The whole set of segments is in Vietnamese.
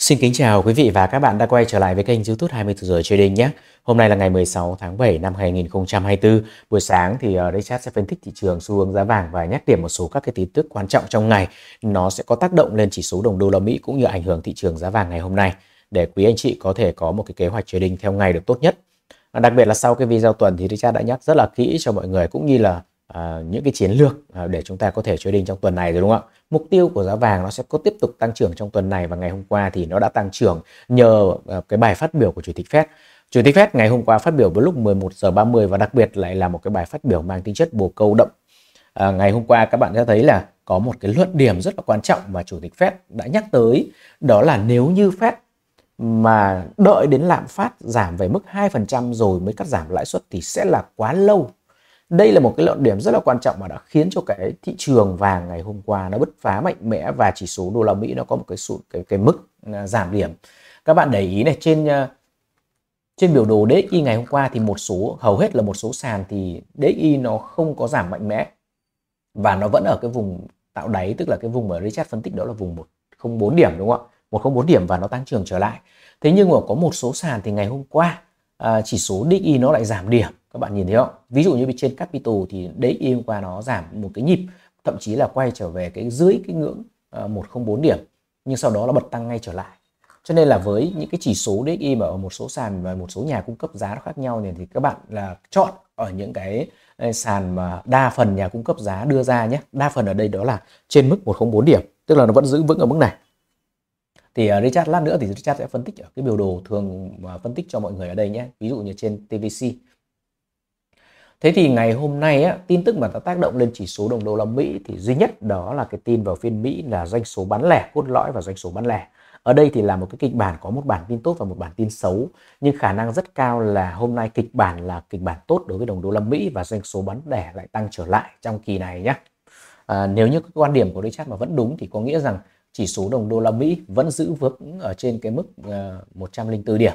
Xin kính chào quý vị và các bạn đã quay trở lại với kênh YouTube 24 giờ trading nhé. Hôm nay là ngày 16 tháng 7 năm 2024. Buổi sáng thì uh, Richard sẽ phân tích thị trường xu hướng giá vàng và nhắc điểm một số các cái tin tức quan trọng trong ngày. Nó sẽ có tác động lên chỉ số đồng đô la Mỹ cũng như ảnh hưởng thị trường giá vàng ngày hôm nay để quý anh chị có thể có một cái kế hoạch trading theo ngày được tốt nhất. Đặc biệt là sau cái video tuần thì Richard đã nhắc rất là kỹ cho mọi người cũng như là uh, những cái chiến lược uh, để chúng ta có thể trading trong tuần này rồi đúng không ạ? Mục tiêu của giá vàng nó sẽ có tiếp tục tăng trưởng trong tuần này và ngày hôm qua thì nó đã tăng trưởng nhờ uh, cái bài phát biểu của chủ tịch Fed. Chủ tịch Fed ngày hôm qua phát biểu vào lúc 11 giờ 30 và đặc biệt lại là một cái bài phát biểu mang tính chất bồ câu đậm. À, ngày hôm qua các bạn sẽ thấy là có một cái luận điểm rất là quan trọng mà chủ tịch Fed đã nhắc tới đó là nếu như Fed mà đợi đến lạm phát giảm về mức 2% rồi mới cắt giảm lãi suất thì sẽ là quá lâu đây là một cái luận điểm rất là quan trọng mà đã khiến cho cái thị trường vàng ngày hôm qua nó bứt phá mạnh mẽ và chỉ số đô la Mỹ nó có một cái sụt cái cái mức à, giảm điểm. Các bạn để ý này trên à, trên biểu đồ DXY ngày hôm qua thì một số hầu hết là một số sàn thì DXY nó không có giảm mạnh mẽ và nó vẫn ở cái vùng tạo đáy tức là cái vùng mà Richard phân tích đó là vùng 104 điểm đúng không ạ? 104 điểm và nó tăng trưởng trở lại. Thế nhưng mà có một số sàn thì ngày hôm qua à, chỉ số DXY nó lại giảm điểm các bạn nhìn thấy không? Ví dụ như trên capital thì đấy hôm qua nó giảm một cái nhịp thậm chí là quay trở về cái dưới cái ngưỡng à, 104 điểm nhưng sau đó nó bật tăng ngay trở lại. Cho nên là với những cái chỉ số DXY mà ở một số sàn và một số nhà cung cấp giá nó khác nhau thì các bạn là chọn ở những cái à, sàn mà đa phần nhà cung cấp giá đưa ra nhé. Đa phần ở đây đó là trên mức 104 điểm tức là nó vẫn giữ vững ở mức này. Thì uh, Richard lát nữa thì Richard sẽ phân tích ở cái biểu đồ thường mà phân tích cho mọi người ở đây nhé. Ví dụ như trên TVC Thế thì ngày hôm nay á, tin tức mà đã tác động lên chỉ số đồng đô la Mỹ thì duy nhất đó là cái tin vào phiên Mỹ là doanh số bán lẻ cốt lõi và doanh số bán lẻ. Ở đây thì là một cái kịch bản có một bản tin tốt và một bản tin xấu nhưng khả năng rất cao là hôm nay kịch bản là kịch bản tốt đối với đồng đô la Mỹ và doanh số bán lẻ lại tăng trở lại trong kỳ này nhé. À, nếu như cái quan điểm của Richard mà vẫn đúng thì có nghĩa rằng chỉ số đồng đô la Mỹ vẫn giữ vững ở trên cái mức ờ, uh, 104 điểm.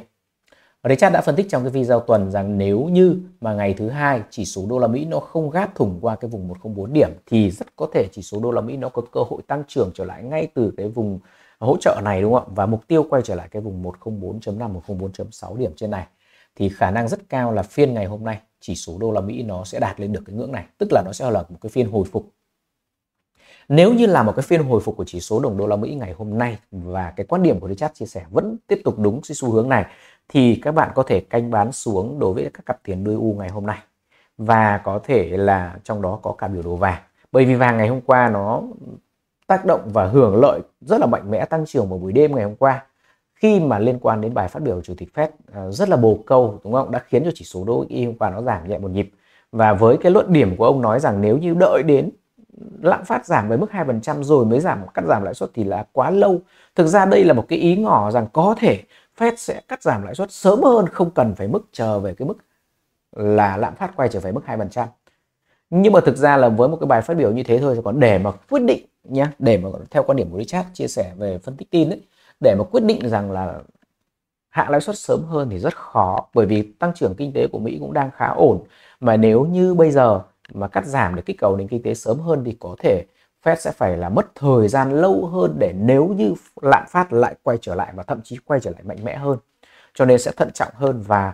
Và Richard đã phân tích trong cái video tuần rằng nếu như mà ngày thứ hai chỉ số đô la Mỹ nó không gáp thủng qua cái vùng 104 điểm thì rất có thể chỉ số đô la Mỹ nó có cơ hội tăng trưởng trở lại ngay từ cái vùng hỗ trợ này đúng không ạ? Và mục tiêu quay trở lại cái vùng 104.5 104.6 điểm trên này thì khả năng rất cao là phiên ngày hôm nay chỉ số đô la Mỹ nó sẽ đạt lên được cái ngưỡng này, tức là nó sẽ là một cái phiên hồi phục nếu như là một cái phiên hồi phục của chỉ số đồng đô la Mỹ ngày hôm nay và cái quan điểm của Richard chia sẻ vẫn tiếp tục đúng cái xu hướng này, thì các bạn có thể canh bán xuống đối với các cặp tiền đuôi u ngày hôm nay. Và có thể là trong đó có cả biểu đồ vàng. Bởi vì vàng ngày hôm qua nó tác động và hưởng lợi rất là mạnh mẽ tăng trưởng vào buổi đêm ngày hôm qua. Khi mà liên quan đến bài phát biểu của chủ tịch Fed à, rất là bồ câu, đúng không? Đã khiến cho chỉ số đô hôm qua nó giảm nhẹ một nhịp. Và với cái luận điểm của ông nói rằng nếu như đợi đến lạm phát giảm với mức 2% rồi mới giảm cắt giảm lãi suất thì là quá lâu. Thực ra đây là một cái ý ngỏ rằng có thể Fed sẽ cắt giảm lãi suất sớm hơn không cần phải mức chờ về cái mức là lạm phát quay trở về mức 2%. Nhưng mà thực ra là với một cái bài phát biểu như thế thôi còn để mà quyết định nhé, để mà theo quan điểm của Richard chia sẻ về phân tích tin ấy, để mà quyết định rằng là hạ lãi suất sớm hơn thì rất khó bởi vì tăng trưởng kinh tế của Mỹ cũng đang khá ổn mà nếu như bây giờ mà cắt giảm để kích cầu nền kinh tế sớm hơn thì có thể Fed sẽ phải là mất thời gian lâu hơn để nếu như lạm phát lại quay trở lại và thậm chí quay trở lại mạnh mẽ hơn. Cho nên sẽ thận trọng hơn và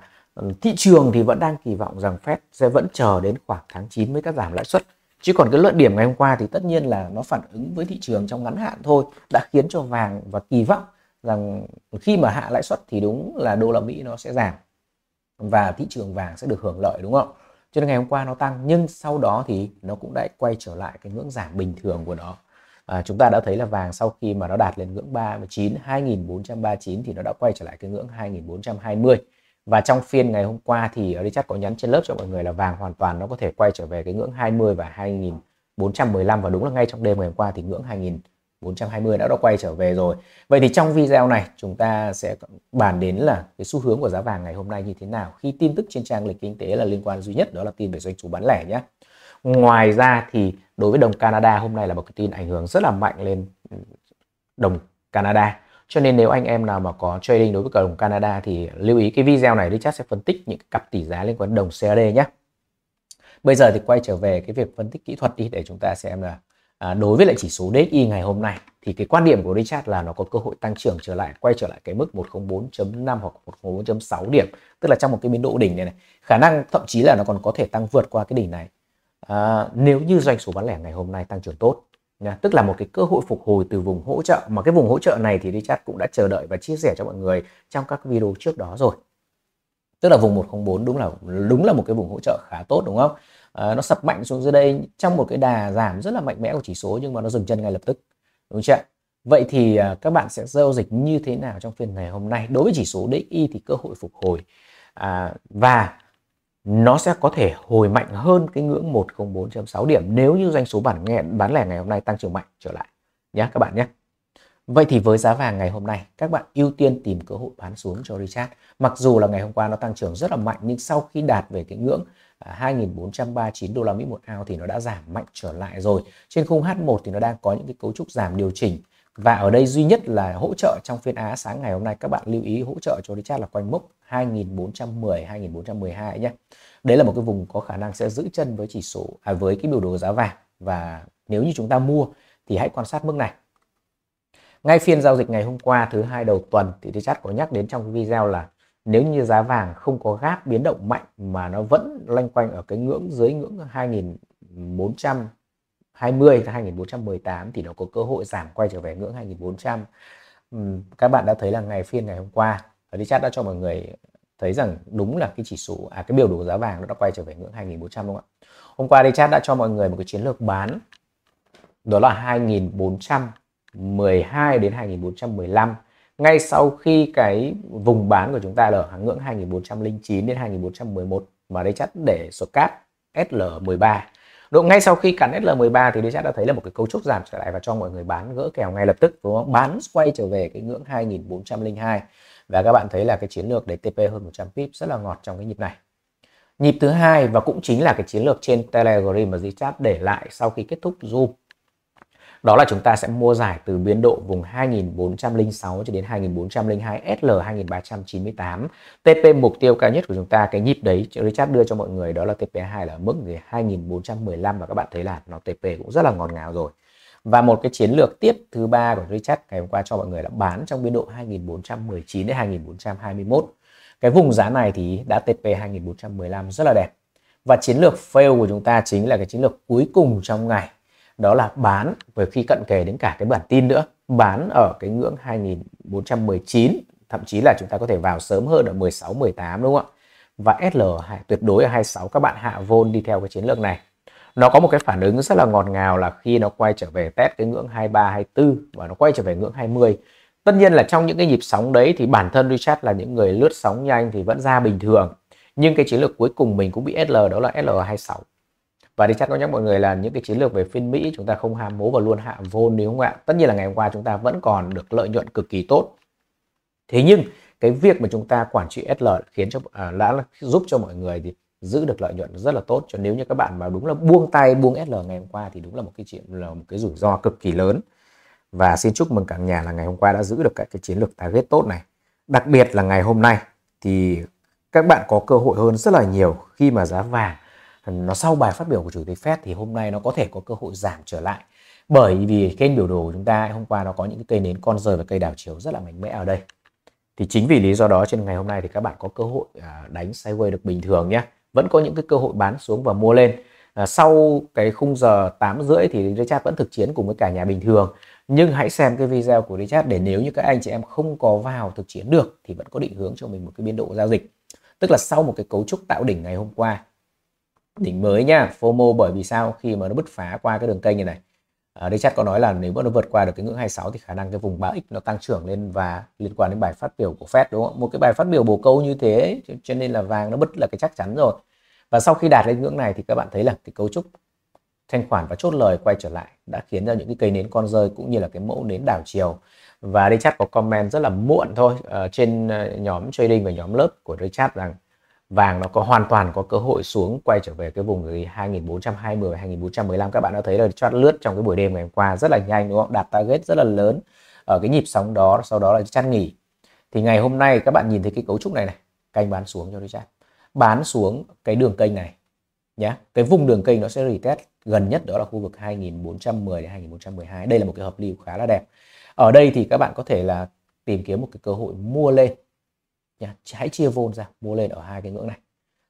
thị trường thì vẫn đang kỳ vọng rằng Fed sẽ vẫn chờ đến khoảng tháng 9 mới cắt giảm lãi suất. Chứ còn cái luận điểm ngày hôm qua thì tất nhiên là nó phản ứng với thị trường trong ngắn hạn thôi, đã khiến cho vàng và kỳ vọng rằng khi mà hạ lãi suất thì đúng là đô la Mỹ nó sẽ giảm và thị trường vàng sẽ được hưởng lợi đúng không? Cho nên ngày hôm qua nó tăng nhưng sau đó thì nó cũng đã quay trở lại cái ngưỡng giảm bình thường của nó. À, chúng ta đã thấy là vàng sau khi mà nó đạt lên ngưỡng 39 2439 thì nó đã quay trở lại cái ngưỡng 2420 và trong phiên ngày hôm qua thì Richard có nhắn trên lớp cho mọi người là vàng hoàn toàn nó có thể quay trở về cái ngưỡng 20 và 2415 và đúng là ngay trong đêm ngày hôm qua thì ngưỡng 2000 420 đã đã quay trở về rồi. Vậy thì trong video này, chúng ta sẽ bàn đến là cái xu hướng của giá vàng ngày hôm nay như thế nào khi tin tức trên trang lịch kinh tế là liên quan duy nhất, đó là tin về doanh số bán lẻ nhé. Ngoài ra thì đối với đồng Canada, hôm nay là một cái tin ảnh hưởng rất là mạnh lên ừ, đồng Canada. Cho nên nếu anh em nào mà có trading đối với đồng Canada thì lưu ý cái video này, Richard sẽ phân tích những cặp tỷ giá liên quan đồng CAD nhé. Bây giờ thì quay trở về cái việc phân tích kỹ thuật đi để chúng ta xem là à, đối với lại chỉ số DXY ngày hôm nay thì cái quan điểm của Richard là nó có cơ hội tăng trưởng trở lại quay trở lại cái mức 104.5 hoặc 104.6 điểm tức là trong một cái biên độ đỉnh này này. Khả năng thậm chí là nó còn có thể tăng vượt qua cái đỉnh này. À, nếu như doanh số bán lẻ ngày hôm nay tăng trưởng tốt nha tức là một cái cơ hội phục hồi từ vùng hỗ trợ mà cái vùng hỗ trợ này thì Richard cũng đã chờ đợi và chia sẻ cho mọi người trong các video trước đó rồi. Tức là vùng 104 đúng là đúng là một cái vùng hỗ trợ khá tốt đúng không? Ờ, nó sập mạnh xuống dưới đây trong một cái đà giảm rất là mạnh mẽ của chỉ số nhưng mà nó dừng chân ngay lập tức đúng chưa vậy thì ờ, các bạn sẽ giao dịch như thế nào trong phiên ngày hôm nay? Đối với chỉ số DXY thì cơ hội phục hồi à, và nó sẽ có thể hồi mạnh hơn cái ngưỡng 104.6 điểm nếu như doanh số bản nghe bán lẻ ngày hôm nay tăng trưởng mạnh trở lại nhé các bạn nhé Vậy thì với giá vàng ngày hôm nay, các bạn ưu tiên tìm cơ hội bán xuống cho Richard. Mặc dù là ngày hôm qua nó tăng trưởng rất là mạnh nhưng sau khi đạt về cái ngưỡng à, 2.439 đô la Mỹ một ao thì nó đã giảm mạnh trở lại rồi. Trên khung H1 thì nó đang có những cái cấu trúc giảm điều chỉnh và ở đây duy nhất là hỗ trợ trong phiên Á sáng ngày hôm nay các bạn lưu ý hỗ trợ cho Richard là quanh mốc 2410 2412 nhé. Đấy là một cái vùng có khả năng sẽ giữ chân với chỉ số à, với cái biểu đồ giá vàng và nếu như chúng ta mua thì hãy quan sát mức này. Ngay phiên giao dịch ngày hôm qua, thứ hai đầu tuần, thì Richard có nhắc đến trong video là nếu như giá vàng không có gáp biến động mạnh mà nó vẫn loanh quanh ở cái ngưỡng dưới ngưỡng 2420 2418 thì nó có cơ hội giảm quay trở về ngưỡng 2400 các bạn đã thấy là ngày phiên ngày hôm qua đi Richard đã cho mọi người thấy rằng đúng là cái chỉ số à cái biểu đồ giá vàng nó đã quay trở về ngưỡng 2400 đúng không ạ? Hôm qua Richard đã cho mọi người một cái chiến lược bán đó là 12 đến 2415 ngay sau khi cái vùng bán của chúng ta là ở ngưỡng 2409 đến 2411 mà đây chắc để cát SL13 Độ ngay sau khi cắn SL13 thì đây chắc đã thấy là một cái cấu trúc giảm trở lại và cho mọi người bán gỡ kèo ngay lập tức, đúng không? Bán quay trở về cái ngưỡng 2402 và các bạn thấy là cái chiến lược để TP hơn 100 pip rất là ngọt trong cái nhịp này. Nhịp thứ hai và cũng chính là cái chiến lược trên Telegram mà Zchat để lại sau khi kết thúc Zoom đó là chúng ta sẽ mua giải từ biên độ vùng 2406 cho đến 2402 SL 2398 TP mục tiêu cao nhất của chúng ta, cái nhịp đấy Richard đưa cho mọi người đó là TP2 là mức gì? 2415 và các bạn thấy là nó TP cũng rất là ngọt ngào rồi. Và một cái chiến lược tiếp thứ ba của Richard ngày hôm qua cho mọi người là bán trong biên độ 2419 đến 2421 cái vùng giá này thì đã TP 2415 rất là đẹp. Và chiến lược fail của chúng ta chính là cái chiến lược cuối cùng trong ngày đó là bán về khi cận kề đến cả cái bản tin nữa, bán ở cái ngưỡng 2419 thậm chí là chúng ta có thể vào sớm hơn ở 16 18 đúng không ạ? Và SL tuyệt đối ở 26 các bạn hạ vôn đi theo cái chiến lược này. Nó có một cái phản ứng rất là ngọt ngào là khi nó quay trở về test cái ngưỡng 23 24 và nó quay trở về ngưỡng 20 tất nhiên là trong những cái nhịp sóng đấy thì bản thân Richard là những người lướt sóng nhanh thì vẫn ra bình thường. Nhưng cái chiến lược cuối cùng mình cũng bị SL đó là SL26 và đi chắc có nhắc mọi người là những cái chiến lược về phiên Mỹ chúng ta không ham hố và luôn hạ vốn nếu không ạ? Tất nhiên là ngày hôm qua chúng ta vẫn còn được lợi nhuận cực kỳ tốt. Thế nhưng cái việc mà chúng ta quản trị SL khiến cho à, đã giúp cho mọi người thì giữ được lợi nhuận rất là tốt. Cho nếu như các bạn mà đúng là buông tay buông SL ngày hôm qua thì đúng là một cái chuyện là một cái rủi ro cực kỳ lớn. Và xin chúc mừng cả nhà là ngày hôm qua đã giữ được các cái chiến lược target tốt này. Đặc biệt là ngày hôm nay thì các bạn có cơ hội hơn rất là nhiều khi mà giá vàng nó sau bài phát biểu của chủ tịch Fed thì hôm nay nó có thể có cơ hội giảm trở lại. Bởi vì trên biểu đồ của chúng ta hôm qua nó có những cái cây nến con rơi và cây đảo chiều rất là mạnh mẽ ở đây. Thì chính vì lý do đó trên ngày hôm nay thì các bạn có cơ hội à, đánh sideways được bình thường nhé. Vẫn có những cái cơ hội bán xuống và mua lên. À, sau cái khung giờ 8 rưỡi thì Richard vẫn thực chiến cùng với cả nhà bình thường. Nhưng hãy xem cái video của Richard để nếu như các anh chị em không có vào thực chiến được thì vẫn có định hướng cho mình một cái biên độ giao dịch. Tức là sau một cái cấu trúc tạo đỉnh ngày hôm qua đỉnh mới nha, FOMO bởi vì sao khi mà nó bứt phá qua cái đường kênh như này ở ờ, đây chắc có nói là nếu mà nó vượt qua được cái ngưỡng 26 thì khả năng cái vùng 3x nó tăng trưởng lên và liên quan đến bài phát biểu của Fed đúng không? Một cái bài phát biểu bồ câu như thế cho nên là vàng nó bứt là cái chắc chắn rồi. Và sau khi đạt đến ngưỡng này thì các bạn thấy là cái cấu trúc thanh khoản và chốt lời quay trở lại đã khiến ra những cái cây nến con rơi cũng như là cái mẫu nến đảo chiều. Và đây chắc có comment rất là muộn thôi uh, trên ờ, nhóm trading và nhóm lớp của Richard rằng vàng nó có hoàn toàn có cơ hội xuống, quay trở về cái vùng 2420 2415 các bạn đã thấy là chót lướt trong cái buổi đêm ngày hôm qua rất là nhanh, đúng không? Đạt target rất là lớn ở cái nhịp sóng đó, sau đó là chăn nghỉ. Thì ngày hôm nay các bạn nhìn thấy cái cấu trúc này này, canh bán xuống cho chart bán xuống cái đường kênh này nhé cái vùng đường kênh nó sẽ retest gần nhất đó là khu vực 2410 đến 2412 đây là một cái hợp lý khá là đẹp. Ở đây thì các bạn có thể là tìm kiếm một cái cơ hội mua lên nhá hãy chia vôn ra mua lên ở hai cái ngưỡng này.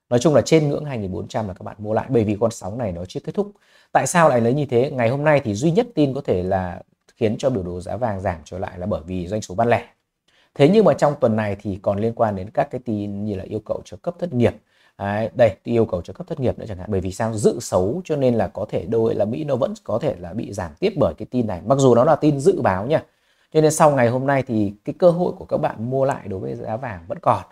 Nói chung là trên ngưỡng 2400 là các bạn mua lại bởi vì con sóng này nó chưa kết thúc. Tại sao lại lấy như thế? Ngày hôm nay thì duy nhất tin có thể là khiến cho biểu đồ giá vàng giảm trở lại là bởi vì doanh số bán lẻ. Thế nhưng mà trong tuần này thì còn liên quan đến các cái tin như là yêu cầu trợ cấp thất nghiệp. Đấy, đây yêu cầu trợ cấp thất nghiệp nữa chẳng hạn. Bởi vì sao? Dự xấu cho nên là có thể đôi là Mỹ nó vẫn có thể là bị giảm tiếp bởi cái tin này. Mặc dù nó là tin dự báo nha cho nên sau ngày hôm nay thì cái cơ hội của các bạn mua lại đối với giá vàng vẫn còn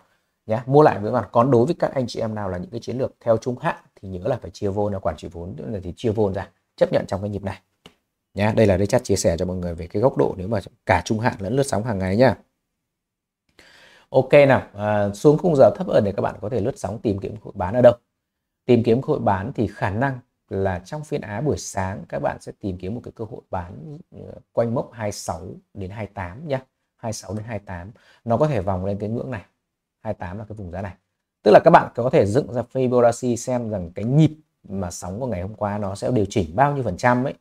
nhé mua lại với mặt còn đối với các anh chị em nào là những cái chiến lược theo trung hạn thì nhớ là phải chia vốn là quản trị vốn là thì chia vốn ra chấp nhận trong cái nhịp này nhé đây là đây chat chia sẻ cho mọi người về cái góc độ nếu mà cả trung hạn lẫn lướt sóng hàng ngày nhá. Ok nào à, xuống khung giờ thấp hơn để các bạn có thể lướt sóng tìm kiếm hội bán ở đâu. Tìm kiếm hội bán thì khả năng là trong phiên Á buổi sáng, các bạn sẽ tìm kiếm một cái cơ hội bán ờ, quanh mốc 26 đến 28 nhé 26 đến 28 nó có thể vòng lên cái ngưỡng này. 28 là cái vùng giá này. Tức là các bạn có thể dựng ra Fibonacci xem rằng cái nhịp mà sóng của ngày hôm qua nó sẽ điều chỉnh bao nhiêu phần trăm ấy.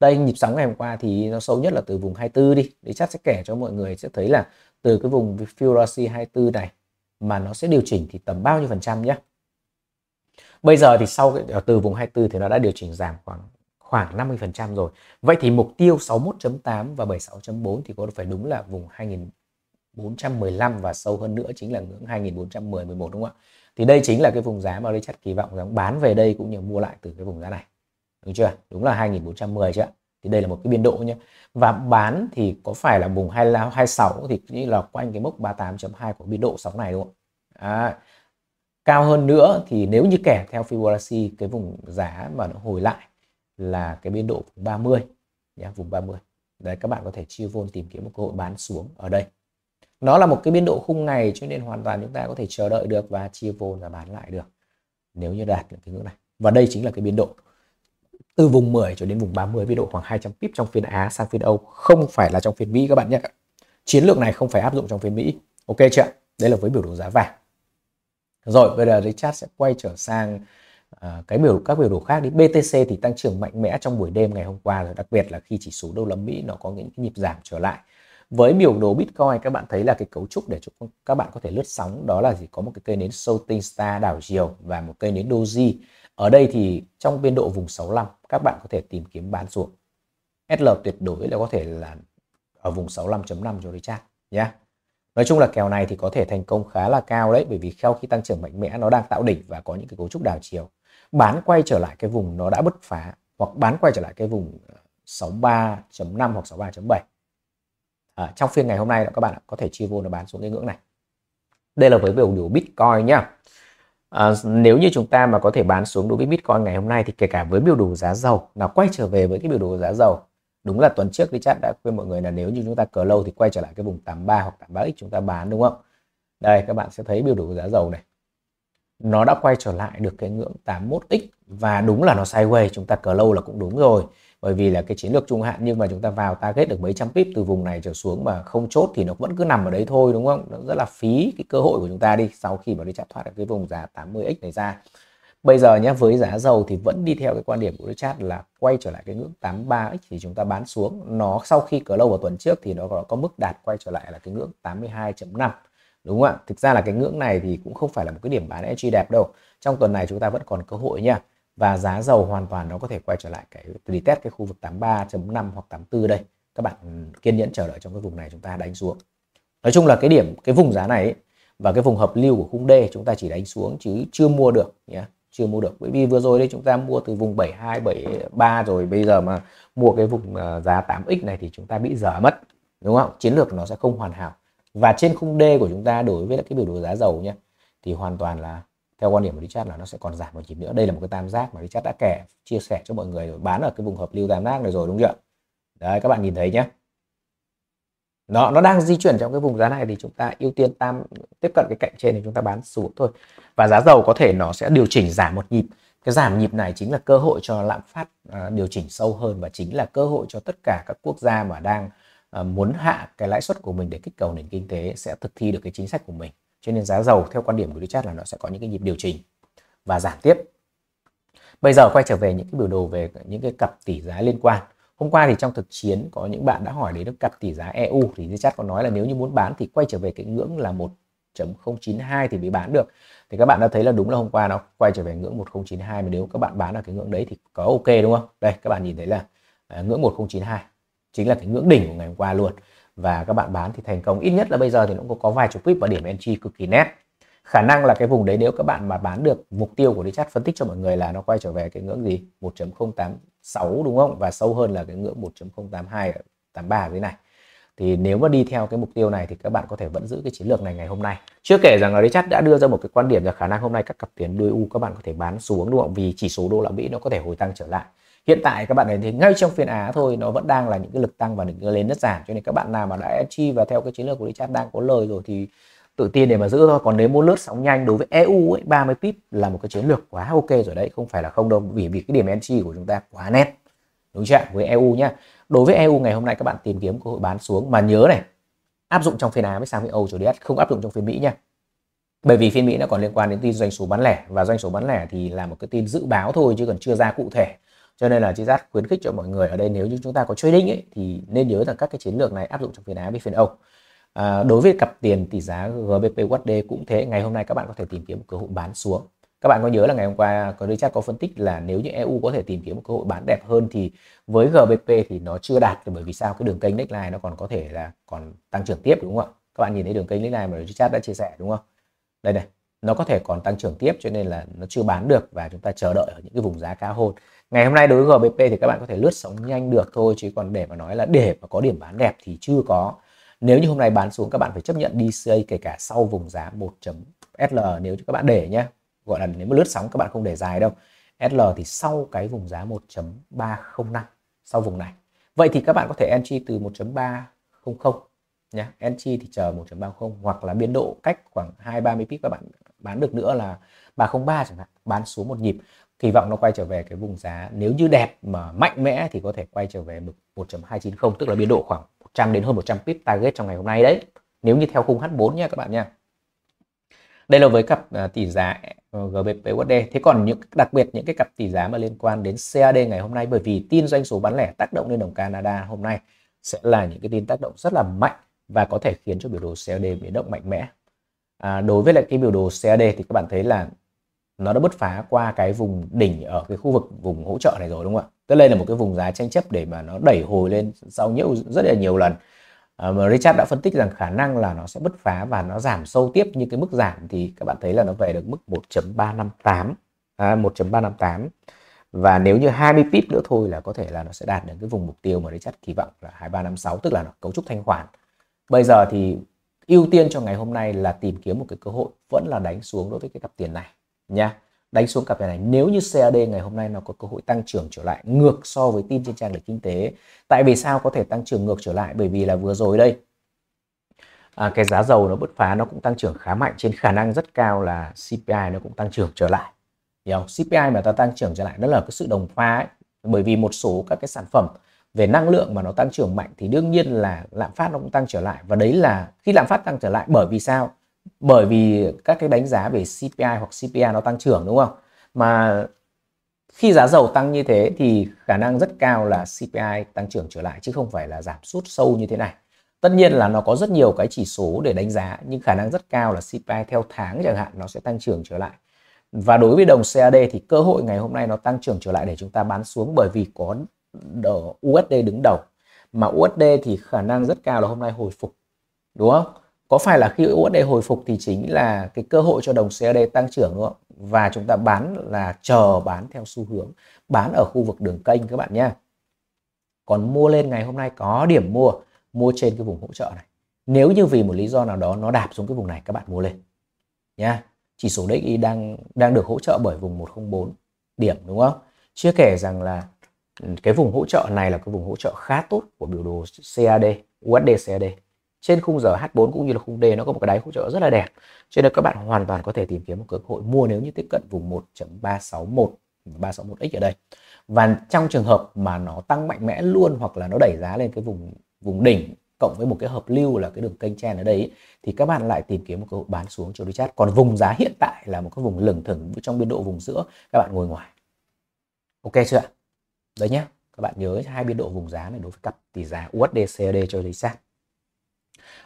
Đây, nhịp sóng ngày hôm qua thì nó sâu nhất là từ vùng 24 đi. Để chắc sẽ kể cho mọi người sẽ thấy là từ cái vùng Fibonacci 24 này mà nó sẽ điều chỉnh thì tầm bao nhiêu phần trăm nhé bây giờ thì sau ờ, từ vùng 24 thì nó đã điều chỉnh giảm khoảng khoảng 50% rồi. Vậy thì mục tiêu 61.8 và 76.4 thì có phải đúng là vùng 2415 và sâu hơn nữa chính là ngưỡng 2410 11 đúng không ạ? Thì đây chính là cái vùng giá mà Richard kỳ vọng rằng bán về đây cũng như mua lại từ cái vùng giá này. Đúng chưa? Đúng là 2410 chứ ạ? Thì đây là một cái biên độ nhé. Và bán thì có phải là vùng 26 thì như là quanh cái mốc 38.2 của biên độ sóng này đúng không ạ? À, cao hơn nữa thì nếu như kẻ theo Fibonacci, cái vùng giá mà nó hồi lại là cái biên độ vùng 30 nhé vùng 30 đấy, các bạn có thể chia vôn tìm kiếm một cơ hội bán xuống ở đây. Nó là một cái biên độ khung ngày cho nên hoàn toàn chúng ta có thể chờ đợi được và chia vôn và bán lại được, nếu như đạt được cái ngưỡng này. Và đây chính là cái biên độ từ vùng 10 cho đến vùng 30 biên độ khoảng 200 pip trong phiên Á sang phiên Âu, không phải là trong phiên Mỹ các bạn nhé. Chiến lược này không phải áp dụng trong phiên Mỹ. Ok chưa đây là với biểu đồ giá vàng rồi bây giờ Richard sẽ quay trở sang uh, cái biểu các biểu đồ khác đi. BTC thì tăng trưởng mạnh mẽ trong buổi đêm ngày hôm qua rồi đặc biệt là khi chỉ số đô la Mỹ nó có những cái nhịp giảm trở lại. Với biểu đồ Bitcoin các bạn thấy là cái cấu trúc để cho các bạn có thể lướt sóng đó là gì? Có một cái cây nến Shooting Star đảo chiều và một cây nến Doji. Ở đây thì trong biên độ vùng 65 các bạn có thể tìm kiếm bán xuống. SL tuyệt đối là có thể là ở vùng 65.5 cho Richard nhé Nói chung là kèo này thì có thể thành công khá là cao đấy bởi vì sau khi tăng trưởng mạnh mẽ nó đang tạo đỉnh và có những cái cấu trúc đảo chiều. Bán quay trở lại cái vùng nó đã bứt phá hoặc bán quay trở lại cái vùng ờ, 63.5 hoặc 63.7. À, trong phiên ngày hôm nay các bạn có thể chia vô nó bán xuống cái ngưỡng này. Đây là với biểu đồ Bitcoin nhá. À, nếu như chúng ta mà có thể bán xuống đối với Bitcoin ngày hôm nay thì kể cả với biểu đồ giá dầu là quay trở về với cái biểu đồ giá dầu đúng là tuần trước Richard đã khuyên mọi người là nếu như chúng ta cờ lâu thì quay trở lại cái vùng 83 hoặc 83x chúng ta bán, đúng không? Đây, các bạn sẽ thấy biểu đồ giá dầu này. Nó đã quay trở lại được cái ngưỡng 81x và đúng là nó sideways, chúng ta cờ lâu là cũng đúng rồi. Bởi vì là cái chiến lược trung hạn nhưng mà chúng ta vào target được mấy trăm pip từ vùng này trở xuống mà không chốt thì nó vẫn cứ nằm ở đấy thôi, đúng không? Nó rất là phí cái cơ hội của chúng ta đi. Sau khi mà đi chạm thoát được cái vùng giá 80x này ra Bây giờ nhé với giá dầu thì vẫn đi theo cái quan điểm của Richard là quay trở lại cái ngưỡng 83x thì chúng ta bán xuống. Nó sau khi cờ lâu vào tuần trước thì nó có, có mức đạt quay trở lại là cái ngưỡng 82.5. Đúng không ạ? Thực ra là cái ngưỡng này thì cũng không phải là một cái điểm bán entry đẹp đâu. Trong tuần này chúng ta vẫn còn cơ hội nha. Và giá dầu hoàn toàn nó có thể quay trở lại cái retest cái khu vực 83.5 hoặc 84 đây. Các bạn kiên nhẫn chờ đợi trong cái vùng này chúng ta đánh xuống. Nói chung là cái điểm cái vùng giá này ấy, và cái vùng hợp lưu của khung D chúng ta chỉ đánh xuống chứ chưa mua được nhé chưa mua được. Bởi vì vừa rồi đây chúng ta mua từ vùng 72 73 rồi. Bây giờ mà mua cái vùng à, giá 8x này thì chúng ta bị dở mất, đúng không? Chiến lược nó sẽ không hoàn hảo. Và trên khung D của chúng ta đối với cái biểu đồ giá dầu nhé thì hoàn toàn là theo quan điểm của Richard là nó sẽ còn giảm một nhịp nữa. Đây là một cái tam giác mà Richard đã kể, chia sẻ cho mọi người rồi. Bán ở cái vùng hợp lưu tam giác này rồi, đúng chưa? Đấy, các bạn nhìn thấy nhé nó nó đang di chuyển trong cái vùng giá này thì chúng ta ưu tiên tam, tiếp cận cái cạnh trên thì chúng ta bán xuống thôi và giá dầu có thể nó sẽ điều chỉnh giảm một nhịp. Cái giảm nhịp này chính là cơ hội cho lạm phát à, điều chỉnh sâu hơn và chính là cơ hội cho tất cả các quốc gia mà đang à, muốn hạ cái lãi suất của mình để kích cầu nền kinh tế sẽ thực thi được cái chính sách của mình. Cho nên giá dầu theo quan điểm của Richard là nó sẽ có những cái nhịp điều chỉnh và giảm tiếp. Bây giờ quay trở về những cái biểu đồ về những cái cặp tỷ giá liên quan. Hôm qua thì trong thực chiến có những bạn đã hỏi đến cặp tỷ giá EU thì Richard có nói là nếu như muốn bán thì quay trở về cái ngưỡng là một 1.092 thì mới bán được. Thì các bạn đã thấy là đúng là hôm qua nó quay trở về ngưỡng 1092 mà nếu các bạn bán ở cái ngưỡng đấy thì có ok đúng không? Đây các bạn nhìn thấy là uh, ngưỡng 1092 chính là cái ngưỡng đỉnh của ngày hôm qua luôn. Và các bạn bán thì thành công. Ít nhất là bây giờ thì nó cũng có vài chục pip và điểm entry cực kỳ nét. Khả năng là cái vùng đấy nếu các bạn mà bán được mục tiêu của Richard phân tích cho mọi người là nó quay trở về cái ngưỡng gì? 1.086 đúng không? Và sâu hơn là cái ngưỡng 1.082 83 dưới này thì nếu mà đi theo cái mục tiêu này thì các bạn có thể vẫn giữ cái chiến lược này ngày hôm nay. Chưa kể rằng là Richard đã đưa ra một cái quan điểm là khả năng hôm nay các cặp tiền đuôi u các bạn có thể bán xuống, đúng không? Vì chỉ số đô la Mỹ nó có thể hồi tăng trở lại. Hiện tại các bạn thấy thì ngay trong phiên Á thôi, nó vẫn đang là những cái lực tăng và những cái lên rất giảm. Cho nên các bạn nào mà đã chi và theo cái chiến lược của Richard đang có lời rồi thì tự tin để mà giữ thôi. Còn nếu muốn lướt sóng nhanh đối với EU ấy 30 pip là một cái chiến lược quá ok rồi đấy. Không phải là không đâu, vì vì cái điểm entry của chúng ta quá nét. Đúng chưa với EU nhá đối với EU ngày hôm nay các bạn tìm kiếm cơ hội bán xuống. Mà nhớ này áp dụng trong phiên Á với sang phiên Âu chủ đấy không áp dụng trong phiên Mỹ nha. Bởi vì phiên Mỹ nó còn liên quan đến tin doanh số bán lẻ và doanh số bán lẻ thì là một cái tin dự báo thôi chứ còn chưa ra cụ thể. Cho nên là chị giác khuyến khích cho mọi người ở đây nếu như chúng ta có trading ấy thì nên nhớ rằng các cái chiến lược này áp dụng trong phiên Á với phiên Âu. À, đối với cặp tiền tỷ giá GBP USD cũng thế ngày hôm nay các bạn có thể tìm kiếm một cơ hội bán xuống các bạn có nhớ là ngày hôm qua có Richard có phân tích là nếu như EU có thể tìm kiếm một cơ hội bán đẹp hơn thì với GBP thì nó chưa đạt bởi vì sao? Cái đường kênh neckline nó còn có thể là còn tăng trưởng tiếp, đúng không ạ? Các bạn nhìn thấy đường kênh neckline mà Richard đã chia sẻ, đúng không? Đây này, nó có thể còn tăng trưởng tiếp cho nên là nó chưa bán được và chúng ta chờ đợi ở những cái vùng giá cao hơn ngày hôm nay đối với GBP thì các bạn có thể lướt sóng nhanh được thôi, chứ còn để mà nói là để mà có điểm bán đẹp thì chưa có. Nếu như hôm nay bán xuống, các bạn phải chấp nhận DCA kể cả sau vùng giá 1.SL nếu như các bạn để nhé gọi là nếu mà lướt sóng các bạn không để dài đâu. SL thì sau cái vùng giá 1.305 sau vùng này. Vậy thì các bạn có thể entry từ 1.300 nhé. Entry thì chờ 1.30 hoặc là biên độ cách khoảng 2 30 pip các bạn bán được nữa là 303 chẳng hạn, bán xuống một nhịp. Kỳ vọng nó quay trở về cái vùng giá nếu như đẹp mà mạnh mẽ thì có thể quay trở về mực 1.290 tức là biên độ khoảng 100 đến hơn 100 pip target trong ngày hôm nay đấy. Nếu như theo khung H4 nha các bạn nha đây là với cặp à, tỷ giá ờ, GBP USD thế còn những đặc biệt những cái cặp tỷ giá mà liên quan đến CAD ngày hôm nay bởi vì tin doanh số bán lẻ tác động lên đồng Canada hôm nay sẽ là những cái tin tác động rất là mạnh và có thể khiến cho biểu đồ CAD biến động mạnh mẽ. À, đối với lại cái biểu đồ CAD thì các bạn thấy là nó đã bứt phá qua cái vùng đỉnh ở cái khu vực vùng hỗ trợ này rồi đúng không ạ? Tức đây là một cái vùng giá tranh chấp để mà nó đẩy hồi lên sau nhiễu rất là nhiều lần. Ờ, mà Richard đã phân tích rằng khả năng là nó sẽ bứt phá và nó giảm sâu tiếp như cái mức giảm thì các bạn thấy là nó về được mức 1.358 à, 1.358 và nếu như 20 pip nữa thôi là có thể là nó sẽ đạt được cái vùng mục tiêu mà Richard kỳ vọng là 2356 tức là nó cấu trúc thanh khoản. Bây giờ thì ưu tiên cho ngày hôm nay là tìm kiếm một cái cơ hội vẫn là đánh xuống đối với cái cặp tiền này nha đánh xuống cặp này nếu như CAD ngày hôm nay nó có cơ hội tăng trưởng trở lại ngược so với tin trên trang lịch kinh tế tại vì sao có thể tăng trưởng ngược trở lại bởi vì là vừa rồi đây à, cái giá dầu nó bứt phá nó cũng tăng trưởng khá mạnh trên khả năng rất cao là CPI nó cũng tăng trưởng trở lại hiểu không? CPI mà ta tăng trưởng trở lại đó là cái sự đồng phá. ấy. bởi vì một số các cái sản phẩm về năng lượng mà nó tăng trưởng mạnh thì đương nhiên là lạm phát nó cũng tăng trở lại và đấy là khi lạm phát tăng trở lại bởi vì sao bởi vì các cái đánh giá về CPI hoặc CPI nó tăng trưởng, đúng không? Mà khi giá dầu tăng như thế thì khả năng rất cao là CPI tăng trưởng trở lại, chứ không phải là giảm sút sâu như thế này. Tất nhiên là nó có rất nhiều cái chỉ số để đánh giá, nhưng khả năng rất cao là CPI theo tháng chẳng hạn nó sẽ tăng trưởng trở lại. Và đối với đồng CAD thì cơ hội ngày hôm nay nó tăng trưởng trở lại để chúng ta bán xuống bởi vì có USD đứng đầu. Mà USD thì khả năng rất cao là hôm nay hồi phục, đúng không? Có phải là khi USD hồi phục thì chính là cái cơ hội cho đồng CAD tăng trưởng, đúng không? Và chúng ta bán là chờ bán theo xu hướng bán ở khu vực đường kênh các bạn nhé. Còn mua lên ngày hôm nay có điểm mua mua trên cái vùng hỗ trợ này. Nếu như vì một lý do nào đó nó đạp xuống cái vùng này, các bạn mua lên nha chỉ số DXY đang đang được hỗ trợ bởi vùng 104 điểm, đúng không? Chưa kể rằng là cái vùng hỗ trợ này là cái vùng hỗ trợ khá tốt của biểu đồ CAD USD CAD trên khung giờ H4 cũng như là khung D nó có một cái đáy hỗ trợ rất là đẹp. Cho nên các bạn hoàn toàn có thể tìm kiếm một cơ hội mua nếu như tiếp cận vùng 1.361 361x ở đây. Và trong trường hợp mà nó tăng mạnh mẽ luôn hoặc là nó đẩy giá lên cái vùng vùng đỉnh cộng với một cái hợp lưu là cái đường kênh chen ở đây thì các bạn lại tìm kiếm một cơ hội bán xuống cho chat còn vùng giá hiện tại là một cái vùng lửng thửng trong biên độ vùng giữa các bạn ngồi ngoài. Ok chưa ạ? Đấy nhé, các bạn nhớ hai biên độ vùng giá này đối với cặp tỷ giá USD CAD cho chat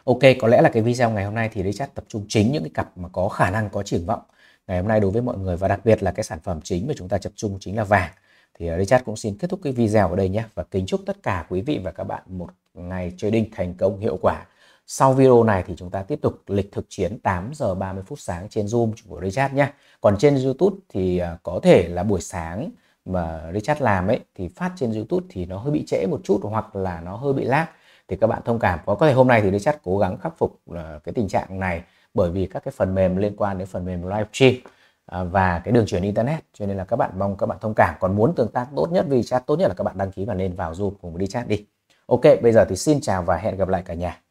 Ok, có lẽ là cái video ngày hôm nay thì Richard tập trung chính những cái cặp mà có khả năng có triển vọng ngày hôm nay đối với mọi người và đặc biệt là cái sản phẩm chính mà chúng ta tập trung chính là vàng. Thì à, Richard cũng xin kết thúc cái video ở đây nhé và kính chúc tất cả quý vị và các bạn một ngày trading thành công hiệu quả. Sau video này thì chúng ta tiếp tục lịch thực chiến 8 giờ 30 phút sáng trên Zoom của Richard nhé. Còn trên YouTube thì à, có thể là buổi sáng mà Richard làm ấy thì phát trên YouTube thì nó hơi bị trễ một chút hoặc là nó hơi bị lag thì các bạn thông cảm. Có có thể hôm nay thì chat cố gắng khắc phục uh, cái tình trạng này bởi vì các cái phần mềm liên quan đến phần mềm livestream uh, ờ, và cái đường truyền internet. Cho nên là các bạn mong các bạn thông cảm. Còn muốn tương tác tốt nhất vì chat tốt nhất là các bạn đăng ký và nên vào Zoom cùng với đi chat đi. Ok bây giờ thì xin chào và hẹn gặp lại cả nhà.